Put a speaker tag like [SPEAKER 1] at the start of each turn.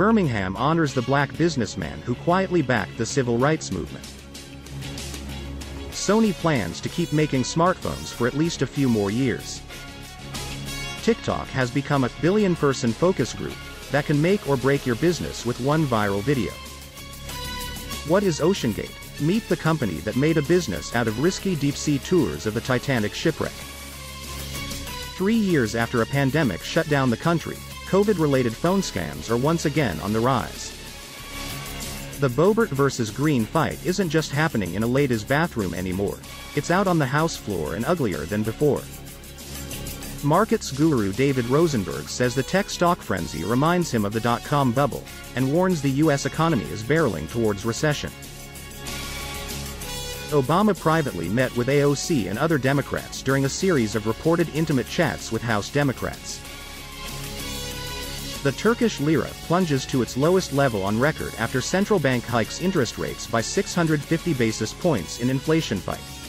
[SPEAKER 1] Birmingham honors the black businessman who quietly backed the civil rights movement. Sony plans to keep making smartphones for at least a few more years. TikTok has become a billion-person focus group that can make or break your business with one viral video. What is OceanGate? Meet the company that made a business out of risky deep-sea tours of the Titanic shipwreck. Three years after a pandemic shut down the country, COVID-related phone scams are once again on the rise. The Boebert vs. Greene fight isn't just happening in a lady's bathroom anymore, it's out on the house floor and uglier than before. Markets guru David Rosenberg says the tech stock frenzy reminds him of the dot-com bubble, and warns the U.S. economy is barreling towards recession. Obama privately met with AOC and other Democrats during a series of reported intimate chats with House Democrats. The Turkish lira plunges to its lowest level on record after central bank hikes interest rates by 650 basis points in inflation fight.